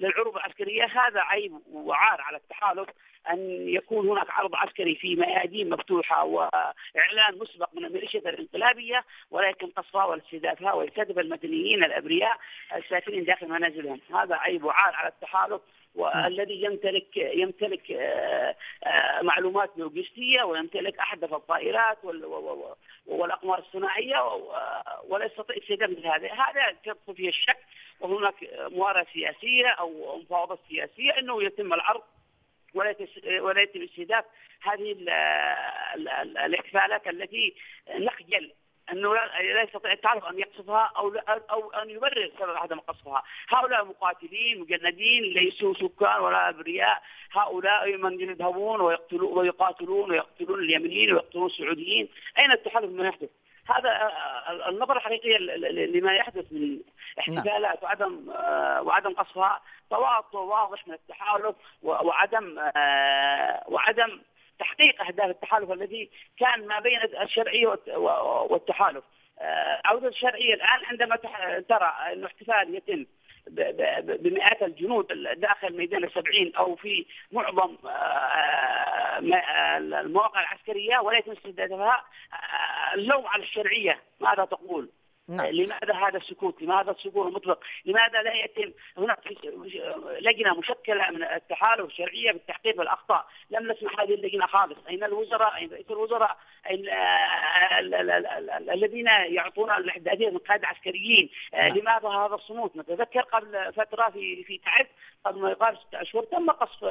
للعروض العسكرية هذا عيب وعار على التحالف أن يكون هناك عرض عسكري في ميادين مفتوحة وإعلان مسبق من الميليشيا الانقلابية ولكن قصفها واستهدافها ويستهدف المدنيين الأبرياء الساكنين داخل منازلهم. هذا عيب وعار على التحالف والذي يمتلك يمتلك آه، آه، معلومات لوجستية ويمتلك أحدث الطائرات والأقمار الصناعية ولا يستطيع استخدام هذا، هذا تدخل فيه الشك وهناك مواراه سياسية أو مفاوضات سياسية إنه يتم العرض ولا يتم استهداف هذه الاحتفالات التي نخجل أنه لا يستطيع التعرف أن يقصفها أو أو أن يبرر سبب عدم قصفها، هؤلاء مقاتلين مجندين ليسوا سكان ولا أبرياء، هؤلاء من يذهبون ويقتلون ويقاتلون ويقتلون اليمنيين ويقتلون السعوديين، أين التحالف ما يحدث؟ هذا النظرة الحقيقية لما يحدث من احتفالات وعدم وعدم قصفها تواطؤ واضح من التحالف وعدم وعدم تحقيق أهداف التحالف الذي كان ما بين الشرعية والتحالف. آه، عودة الشرعية الآن عندما ترى إنه احتفال يتم بمئات الجنود داخل ميدان السبعين أو في معظم آه، المواقع العسكرية ولا يتم استهدافها آه، اللوم على الشرعية ماذا تقول؟ نعم. لماذا هذا السكوت؟ لماذا السكوت المطلق؟ لماذا لا يتم هناك لجنة مشكلة من التحالف الشرعية بالتحقيق بالأخطاء، لم نسمع هذه اللجنة خالص، أين الوزراء؟ أين رئيس الوزراء؟ أين الذين يعطون الإحداثية من قاده عسكريين؟ نعم. لماذا هذا الصمود؟ نتذكر قبل فترة في في تعز قبل ما يقارب ست أشهر تم قصف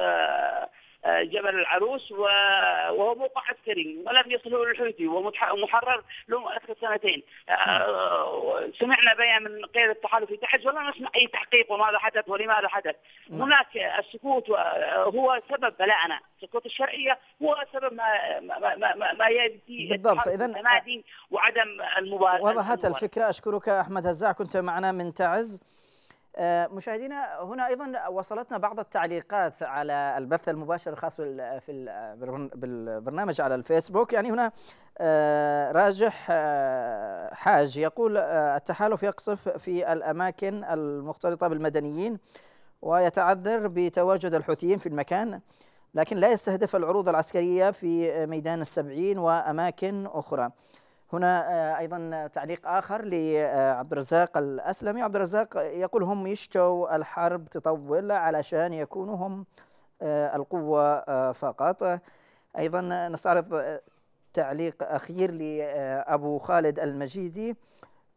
جبل العروس وهو موقع عسكري ولم يصله الحوثي ومحرر له أكثر سنتين. آه، سمعنا بيان من قيادة التحالف في تحز ولا نسمع أي تحقيق وماذا حدث ولماذا حدث. هناك السكوت هو سبب بلاءنا. السكوت الشرعية هو سبب ما ما ما, ما يأتي بالضبط. اذا وعدم المبادره وضحت الفكرة. أشكرك أحمد هزاع كنت معنا من تعز. آه، مشاهدينا هنا أيضا وصلتنا بعض التعليقات على البث المباشر الخاص في بالبرنامج على الفيسبوك. يعني هنا آه، راجح آه، حاج يقول التحالف يقصف في الأماكن المختلطة بالمدنيين ويتعذر بتواجد الحوثيين في المكان لكن لا يستهدف العروض العسكرية في ميدان السبعين وأماكن أخرى. هنا آه، أيضا تعليق آخر لعبد الرزاق الأسلمي. عبد الرزاق يقول هم يشتوا الحرب تطول علشان يكونوا هم آه، القوة آه، فقط. أيضا نستعرض تعليق أخير لابو خالد المجيدي.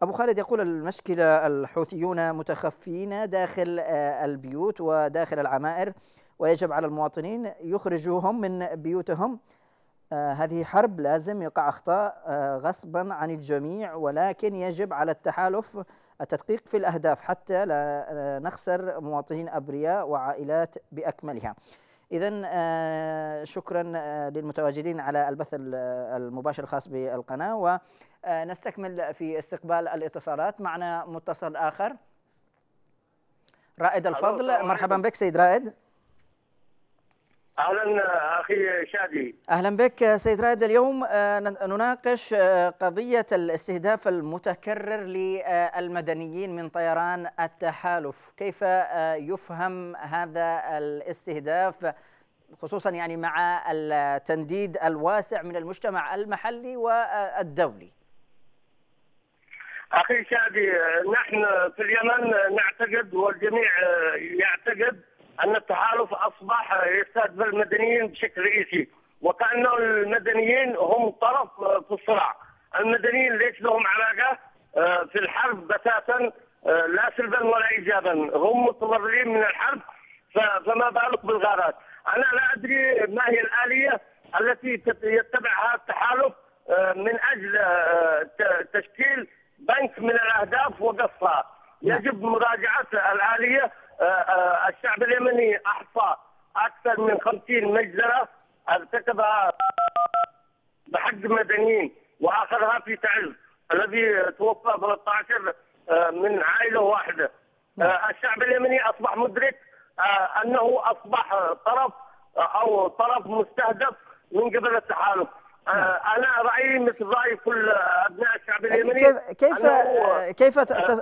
أبو خالد يقول المشكلة الحوثيون متخفين داخل البيوت وداخل العمائر ويجب على المواطنين يخرجوهم من بيوتهم. هذه حرب لازم يقع أخطاء آه، غصبا عن الجميع ولكن يجب على التحالف التدقيق في الأهداف حتى لا آه، نخسر مواطنين أبرياء وعائلات بأكملها. إذا آه، شكرا آه، للمتواجدين على البث المباشر الخاص بالقناة ونستكمل في استقبال الاتصالات. معنا متصل آخر. رائد الفضل مرحبا بك سيد رائد. أهلا أخي شادي. أهلا بك سيد رائد اليوم. آه، نناقش آه، قضية الاستهداف المتكرر للمدنيين من طيران التحالف. كيف آه، يفهم هذا الاستهداف خصوصا يعني مع التنديد الواسع من المجتمع المحلي والدولي؟ أخي شادي نحن في اليمن نعتقد والجميع يعتقد أن التحالف أصبح يستهدف المدنيين بشكل رئيسي وكأن المدنيين هم طرف في الصراع. المدنيين ليس لهم علاقة آه، في الحرب بتاتا آه، لا سلبا ولا ايجابا. هم متضررين من الحرب فما بالك بالغارات؟ أنا لا أدري ما هي الآلية التي يتبعها التحالف آه، من أجل تشكيل بنك من الأهداف وقصها. نعم. يجب مراجعة الآلية الشعب اليمني احصى أكثر من 50 مجزرة ارتكبها بحق مدنيين واخرها في تعز الذي توفى 13 آه، من عائلة واحدة نعم. الشعب اليمني أصبح مدرك أنه أصبح طرف أو طرف مستهدف من قبل التحالف. أنا رأيي مثل رأي كل أبناء الشعب اليمني كيف كيف كيف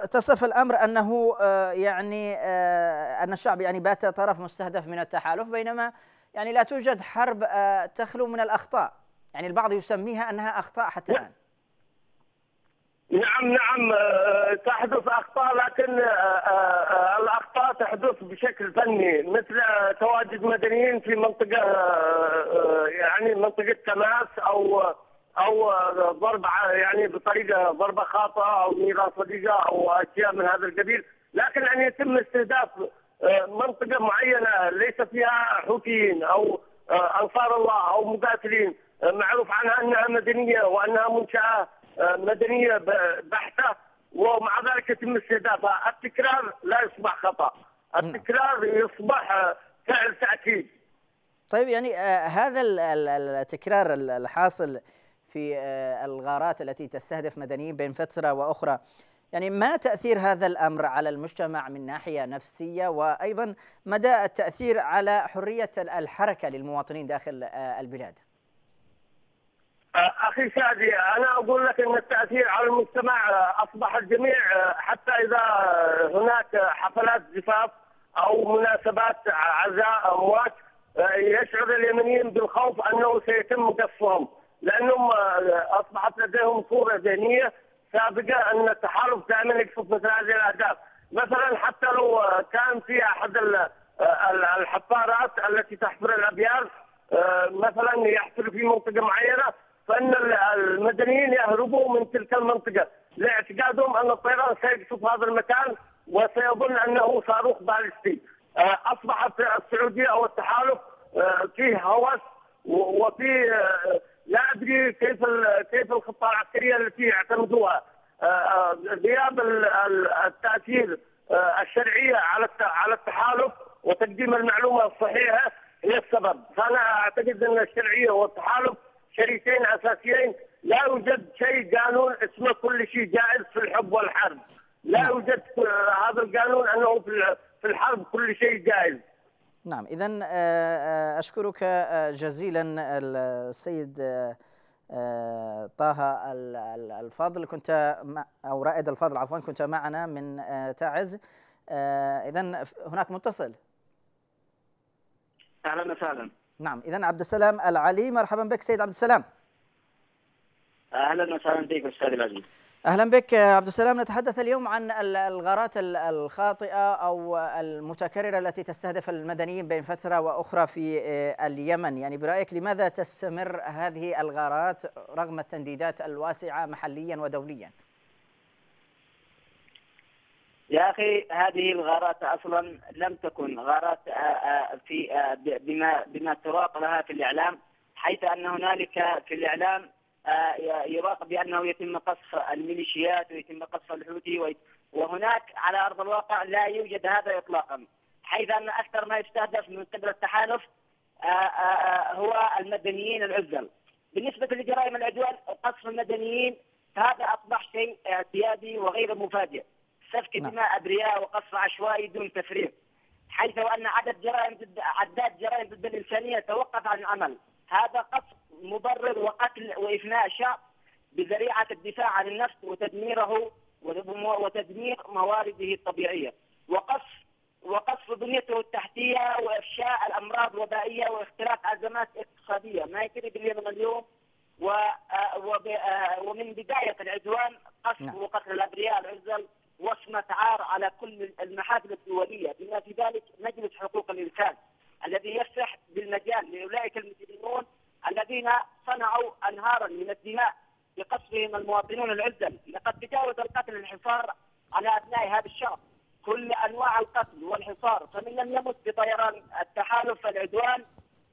تصف الأمر أنه آه، يعني آه، أن الشعب يعني بات طرف مستهدف من التحالف بينما يعني لا توجد حرب آه، تخلو من الأخطاء. يعني البعض يسميها أنها أخطاء حتى الآن. نعم نعم آه، تحدث أخطاء لكن آه، آه، الأخطاء تحدث بشكل فني مثل تواجد مدنيين في منطقة يعني منطقة تماس أو أو ضرب يعني بطريقة ضربه خاطئة أو نيران صديقة أو أشياء من هذا القبيل لكن أن يتم استهداف منطقة معينة ليس فيها حوثيين أو أنصار الله أو مقاتلين معروف عنها أنها مدنية وأنها منشأة مدنية بحتة ومع ذلك يتم استهدافها، التكرار لا يصبح خطأ، التكرار يصبح فعل تأكيد. طيب يعني آه هذا التكرار الحاصل في آه الغارات التي تستهدف مدنيين بين فترة وأخرى يعني ما تأثير هذا الأمر على المجتمع من ناحية نفسية وأيضا مدى التأثير على حرية الحركة للمواطنين داخل آه البلاد؟ أخي شادي أنا أقول لك إن التأثير على المجتمع أصبح الجميع حتى إذا هناك حفلات زفاف أو مناسبات عزاء أموات يشعر اليمنيين بالخوف أنه سيتم قصفهم لأنهم أصبحت لديهم صورة ذهنية سابقة أن التحالف دائما يقصف مثل هذه الأهداف. مثلا حتى لو كان في أحد الحفارات التي تحفر الأبيار مثلا يحفر في منطقة معينة فإن المدنيين يهربوا من تلك المنطقة. لاعتقادهم أن الطيران سيقصف هذا المكان وسيظن أنه صاروخ بالستي آه، أصبحت السعودية أو التحالف آه، فيه هوس وفي آه، لا أدري كيف كيف الخطة العسكرية التي يعتمدوها. غياب التأثير الشرعية على على التحالف وتقديم المعلومة الصحيحة هي السبب، فأنا أعتقد أن الشرعية والتحالف شريكين أساسيين لا يوجد شيء قانون اسمه كل شيء جائز في الحب والحرب. لا نعم. يوجد هذا القانون أنه في الحرب كل شيء جائز. نعم اذا آه، آه، أشكرك آه، جزيلا السيد طه الفاضل. كنت أو رائد الفاضل عفوا كنت معنا من تعز. اذا هناك متصل. أهلا وسهلا. نعم إذا عبد السلام العلي مرحبا بك سيد عبد السلام. أهلا وسهلا بك أستاذ العزيز. أهلا بك عبد السلام. نتحدث اليوم عن الغارات الخاطئة أو المتكررة التي تستهدف المدنيين بين فترة وأخرى في آه، اليمن، يعني برأيك لماذا تستمر هذه الغارات رغم التنديدات الواسعة محليا ودوليا؟ يا أخي هذه الغارات أصلا لم تكن غارات آه، آه، في آه، بما بما تراق لها في الإعلام حيث أن هنالك في الإعلام يراق بأنه يتم قصف الميليشيات ويتم قصف الحوثي وهناك على أرض الواقع لا يوجد هذا اطلاقا حيث أن أكثر ما يستهدف من قبل التحالف هو المدنيين العزل. بالنسبة لجرائم العدوان قصف المدنيين هذا أصبح شيء إعتيادي وغير مفاجئ. سفك نعم. دماء أبرياء وقصف عشوائي دون تفريق حيث أن عدد جرائم ضد عداد جرائم ضد الإنسانية توقف عن العمل هذا قصف مبرر وقتل وإفناء شعب بذريعة الدفاع عن النفس وتدميره وتدمير موارده الطبيعية وقصف وقصف بنيته التحتية وإفشاء الأمراض الوبائية واختلاق أزمات اقتصادية ما يجري باليمن اليوم و ومن بداية العدوان قصف نعم. وقتل الأبرياء العزل وصمة عار على كل المحافل الدولية. بما في ذلك مجلس حقوق الإنسان الذي يفسح بالمجال لأولئك المجرمون الذين صنعوا أنهارا من الدماء بقصفهم المواطنون العزل. لقد تجاوز القتل الحصار على أبناء هذا الشعب كل أنواع القتل والحصار. فمن لم يمت بطيران التحالف العدوان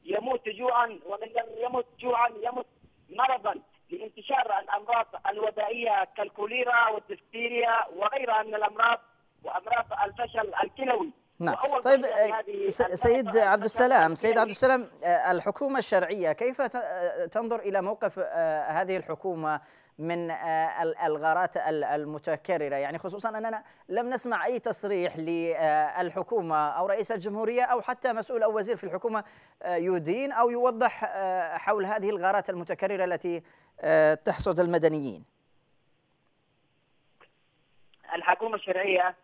يموت جوعا ومن لم يمت جوعا يمت مرضا. لانتشار الأمراض الوبائية كالكوليرا والدفتيريا وغيرها من الأمراض وأمراض الفشل الكلوي. نعم. طيب المرض سيد عبد السلام سيد عبد. السلام آه، الحكومة الشرعية كيف آه، تنظر إلى موقف آه، هذه الحكومة؟ من آه، ال- الغارات ال- المتكررة. يعني خصوصا أننا لم نسمع أي تصريح للحكومة أو رئيس الجمهورية أو حتى مسؤول أو وزير في الحكومة آه، يدين أو يوضح آه، حول هذه الغارات المتكررة التي تحصد المدنيين. الحكومة الشرعية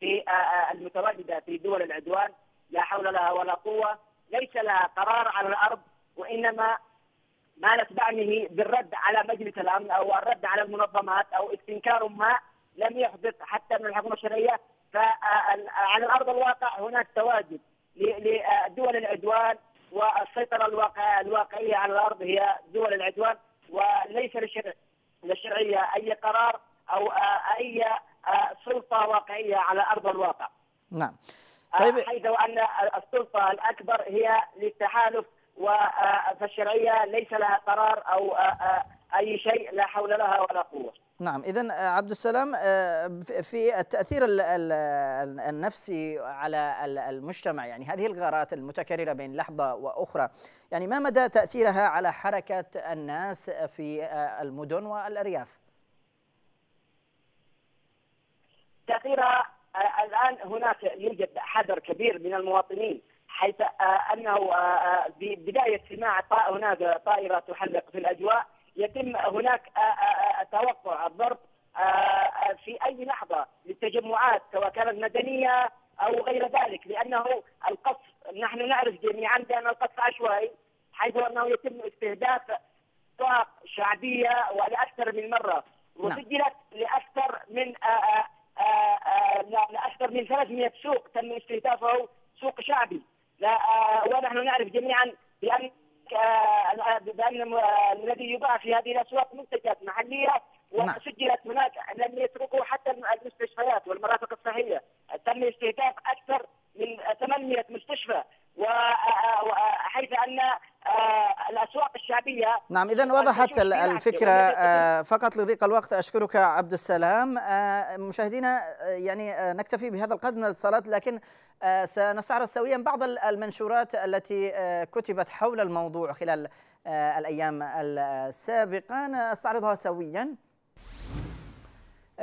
في المتواجدة في دول العدوان لا حول لها ولا قوة ليس لها قرار على الأرض وإنما ما نتبعنه بالرد على مجلس الأمن أو الرد على المنظمات أو استنكار ما لم يحدث حتى من الحكومة الشرعية. فعلى الأرض الواقع هناك تواجد لدول العدوان والسيطرة الواقع الواقعية على الأرض هي دول العدوان. وليس للشرع للشرعية أي قرار أو آه، أي آه، سلطة واقعية على أرض الواقع. نعم. طيب طيب. حيث أن السلطة الأكبر هي للتحالف آه، فالشرعيه ليس لها قرار أو آه، آه، أي شيء لا حول لها ولا قوة. نعم إذا عبد السلام آه، في- في التأثير ال- ال- النفسي على ال- المجتمع يعني هذه الغارات المتكررة بين لحظة وأخرى يعني ما مدى تأثيرها على حركة الناس في آه، المدن والأرياف؟ تأثيرها آه، الآن هناك يوجد حذر كبير من المواطنين حيث آه، أنه آه، آه، ببداية سماع هناك طائرة تحلق في الأجواء. يتم هناك توقع الضرب في أي لحظة للتجمعات سواء كانت مدنية أو غير ذلك لأنه القصف نحن نعرف جميعا بأن القصف عشوائي حيث أنه يتم استهداف طاق شعبية ولأكثر من مرة نعم. وسجلت لأكثر من آه، آه، آه، آه، لا- لأكثر من 300 سوق تم استهدافه سوق شعبي لا آه، ونحن نعرف جميعا بأن آه، بأن آه، الذي يباع في هذه الأسواق منتجات محلية نعم. وسجلت هناك لم يتركوا حتى المستشفيات والمرافق الصحية تم استهداف أكثر من 800 مستشفى وحيث أن آه، الأسواق الشعبية نعم إذا وضحت ال- الفكرة آه، فقط لضيق الوقت أشكرك عبد السلام. آه، مشاهدينا آه، يعني نكتفي بهذا القدر من الاتصالات لكن سنستعرض سويا بعض ال- المنشورات التي كتبت حول الموضوع خلال الأيام السابقة. نستعرضها سويا.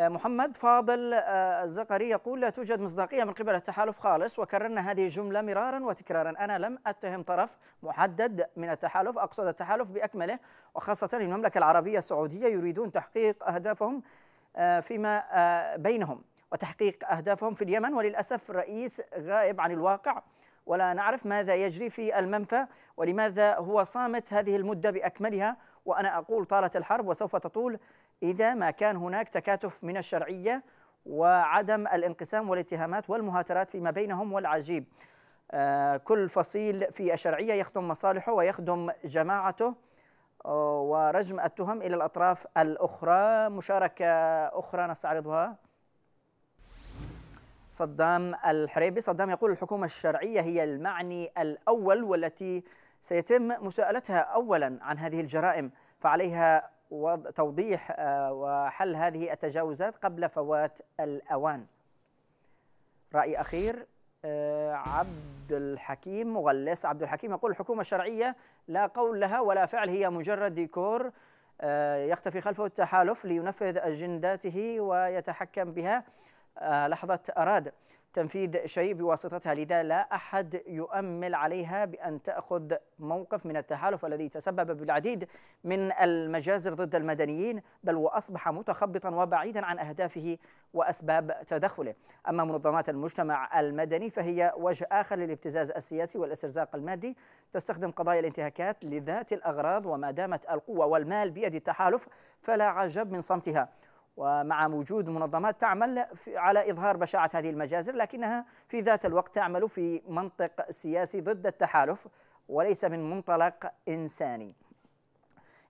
محمد فاضل آه، الزقري يقول لا توجد مصداقية من قبل التحالف خالص وكررنا هذه الجملة مرارا وتكرارا. أنا لم أتهم طرف محدد من التحالف أقصد التحالف بأكمله وخاصة المملكة العربية السعودية يريدون تحقيق أهدافهم آه، فيما آه، بينهم وتحقيق أهدافهم في اليمن وللأسف رئيس غائب عن الواقع. ولا نعرف ماذا يجري في المنفى ولماذا هو صامت هذه المدة بأكملها. وأنا أقول طالت الحرب وسوف تطول إذا ما كان هناك تكاتف من الشرعية وعدم الانقسام والاتهامات والمهاترات فيما بينهم والعجيب. آه، كل فصيل في الشرعية يخدم مصالحه ويخدم جماعته آه، ورجم التهم إلى الأطراف الأخرى. مشاركة أخرى نستعرضها. صدام الحريبي. صدام يقول الحكومة الشرعية هي المعني الأول والتي سيتم مساءلتها أولا عن هذه الجرائم فعليها توضيح آه، وحل هذه التجاوزات قبل فوات الأوان. رأي أخير آه، عبد الحكيم مغلس عبد الحكيم يقول الحكومة الشرعية لا قول لها ولا فعل هي مجرد ديكور آه، يختفي خلفه التحالف لينفذ أجنداته ويتحكم بها. لحظة أراد تنفيذ شيء بواسطتها لذا لا أحد يؤمل عليها بأن تأخذ موقف من التحالف الذي تسبب بالعديد من المجازر ضد المدنيين بل وأصبح متخبطا وبعيدا عن أهدافه وأسباب تدخله. أما منظمات المجتمع المدني فهي وجه آخر للابتزاز السياسي والإسترزاق المادي. تستخدم قضايا الانتهاكات لذات الأغراض وما دامت القوة والمال بيد التحالف فلا عجب من صمتها. ومع وجود منظمات تعمل على إظهار بشاعة هذه المجازر لكنها في ذات الوقت تعمل في منطق سياسي ضد التحالف وليس من منطلق إنساني.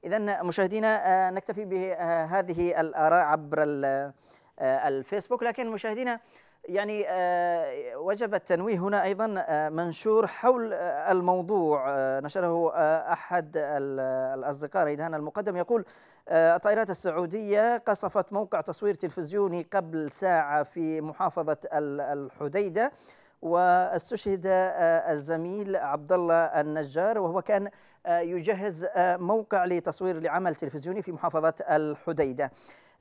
إذا مشاهدينا آه، نكتفي بهذه الآراء عبر آه، الفيسبوك. لكن مشاهدينا يعني آه، وجب التنويه هنا أيضا منشور حول الموضوع. نشره أحد الأصدقاء ريدهان المقدم يقول آه، الطائرات السعودية قصفت موقع تصوير تلفزيوني قبل ساعة في محافظة الحديدة واستشهد آه، الزميل عبد الله النجار وهو كان آه، يجهز موقع لتصوير لعمل تلفزيوني في محافظة الحديدة. آه،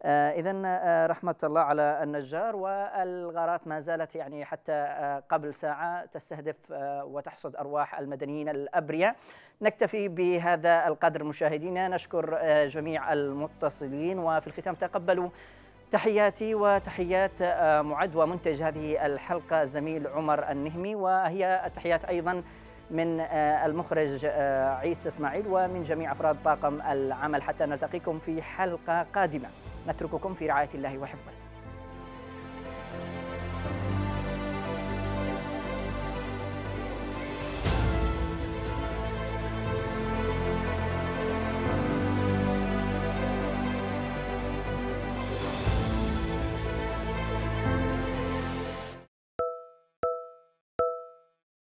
إذا آه، رحمة الله على النجار والغارات ما زالت يعني حتى آه، قبل ساعة تستهدف وتحصد أرواح المدنيين الأبرياء. نكتفي بهذا القدر مشاهدينا. نشكر جميع المتصلين وفي الختام تقبلوا تحياتي وتحيات معد ومنتج هذه الحلقة زميل عمر النهمي. وهي التحيات أيضا من المخرج عيسى إسماعيل ومن جميع أفراد طاقم العمل. حتى نلتقيكم في حلقة قادمة. نترككم في رعاية الله وحفظه.